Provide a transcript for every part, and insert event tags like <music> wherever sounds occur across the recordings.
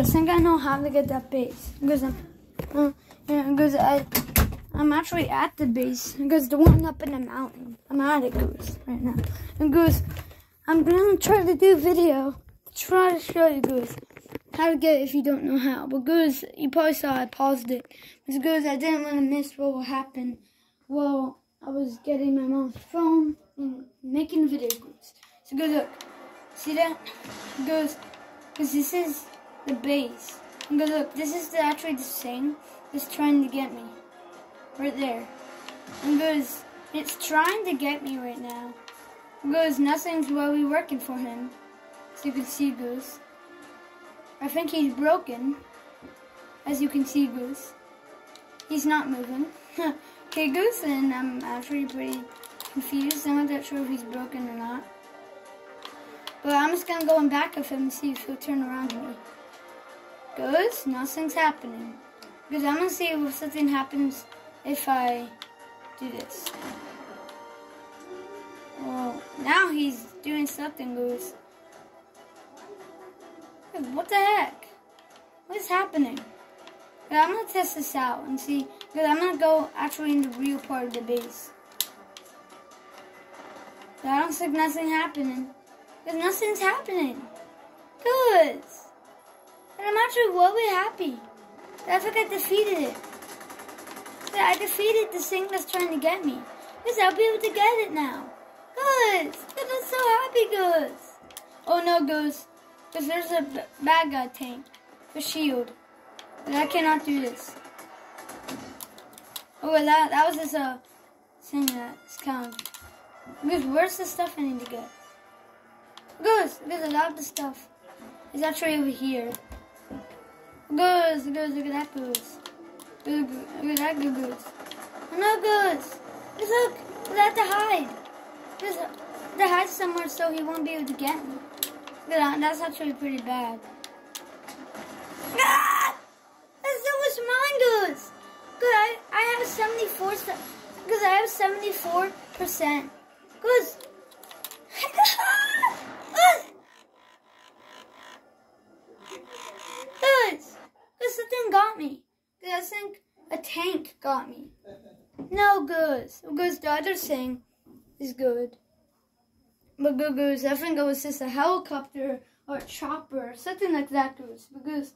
I think I know how to get that base because I'm, uh, yeah, I, I'm actually at the base because the one up in the mountain. I'm at it, Goose, right now. And Goose, I'm gonna try to do video, try to show you Goose how to get it if you don't know how. But Goose, you probably saw I paused it. Because Goose, I didn't want to miss what will happen. Well, I was getting my mom's phone and making video, Goose. So Goose, look, see that? Goose, because this is the base. And go look, this is the, actually the thing that's trying to get me. Right there. And goes, it's trying to get me right now. And goes, nothing's really working for him. So you can see Goose. I think he's broken. As you can see Goose. He's not moving. <laughs> okay, Goose, and I'm actually pretty confused. I'm not sure if he's broken or not. But I'm just gonna go in back of him and see if he'll turn around to me. Good, nothing's happening. Because I'm gonna see if something happens if I do this. Well, now he's doing something, Goose. What the heck? What is happening? I'm gonna test this out and see. Because I'm gonna go actually in the real part of the base. But I don't think nothing happening. Because nothing's happening. Good. And I'm actually really happy. I think I defeated it. I defeated the thing that's trying to get me. Because I'll be able to get it now. Good. I'm so happy, Goose. Oh no, Goose. Because there's a bad guy tank. A shield. But I cannot do this. Oh, that, that was just a thing that's kind of... Because where's the stuff I need to get? Goose, there's a lot of the stuff. It's actually over here. Goose, goose, look at that goose. Look, look at that goose. No goose. Just look, we have to hide. Just to hide somewhere so he won't be able to get me. Look at that, that's actually pretty bad. Ah! That's so much mine goose. Good, I, I have 74, because I have 74%. Got me. I think a tank got me. No goose. Goose the other thing is good. But goose, I think it was just a helicopter or a chopper something like that goose. Because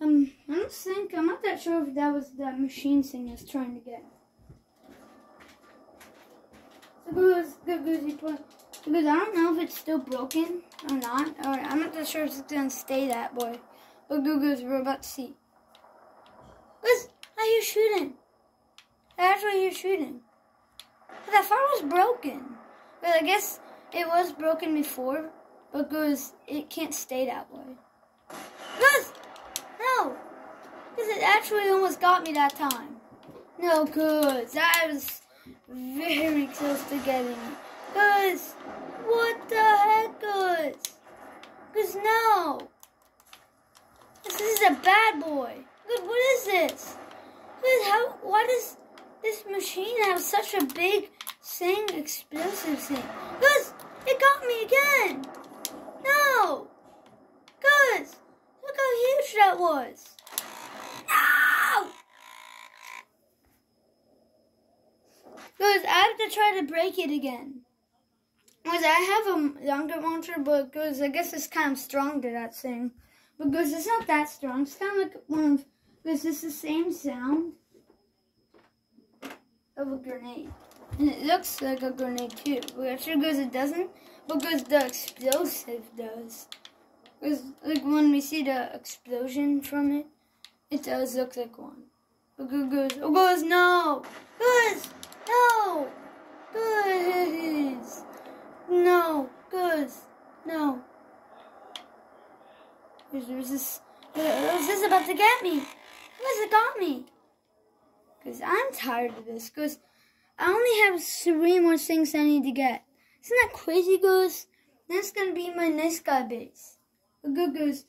um I don't think I'm not that sure if that was that machine thing I was trying to get. So goose, good goose, put because I don't know if it's still broken or not, or I'm not that sure if it's gonna stay that way. But Google's we're about you shooting? Actually, you're shooting. But that fire was broken. Well, I guess it was broken before, Goose, it can't stay that way. Because, No! Because it actually almost got me that time. No, Goose. That was very close to getting me. Goose! What the heck, Goose? Goose, no! This is a bad boy. Good, what is this? Good, how, why does this machine have such a big thing, explosive thing? Cause it got me again. No. Cause look how huge that was. No! Good, I have to try to break it again. Because I have a younger launcher, but because I guess it's kind of stronger, that thing. Because it's not that strong. It's kind of like one of, because it's the same sound of a grenade. And it looks like a grenade too. But actually because it doesn't, because the explosive does. Because like when we see the explosion from it, it does look like one. But good goes, oh goes, no! Goes! No! Goes! No! Goes! No! Who's this? Who's this about to get me? Who's it got me? Because I'm tired of this. Because I only have three more things I need to get. Isn't that crazy, Goose? That's going to be my nice guy base. Good Goose.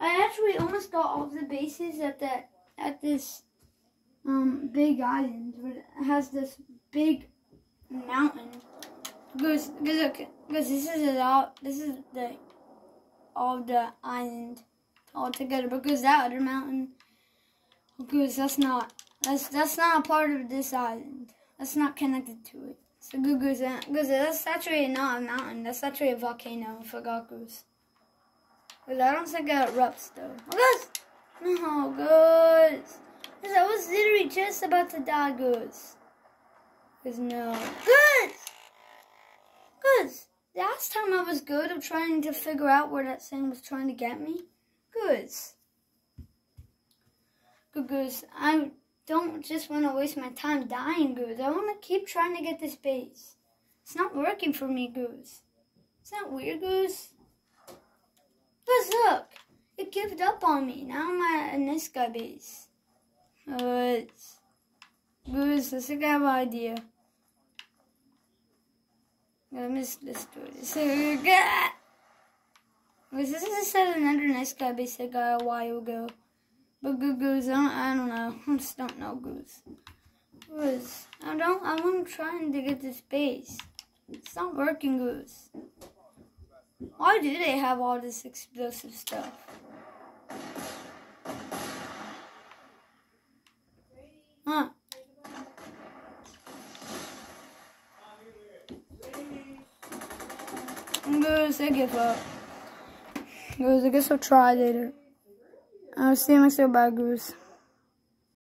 I actually almost got all the bases at that at this um big island where it has this big mountain. Goose, look, because this is a lot. This is the all the island altogether But because that other mountain, because that's not that's that's not a part of this island. That's not connected to it. So Goose, Goose, that's actually not a mountain. That's actually a volcano. Goose. But I don't think it erupts though. Oh Goose, no Goose. Because I was literally just about to die, Goose. Because no, Goose, Goose. Last time I was good of trying to figure out where that thing was trying to get me. Goose. Good Goose. I don't just want to waste my time dying, Goose. I want to keep trying to get this base. It's not working for me, Goose. It's not weird, Goose. Goose, look. It gave up on me. Now I'm at a guy base. Uh, Goose, I have an idea. I missed this this. Was this is a another nice guy base I got a while ago. But Goo Goose, I don't, I don't know. I just don't know Goose. Goose, I don't, I'm trying to get this base. It's not working, Goose. Why do they have all this explosive stuff? Huh. Goose, I give up. Goose, I guess I'll try later. I'll see you next time. Bye, Goose.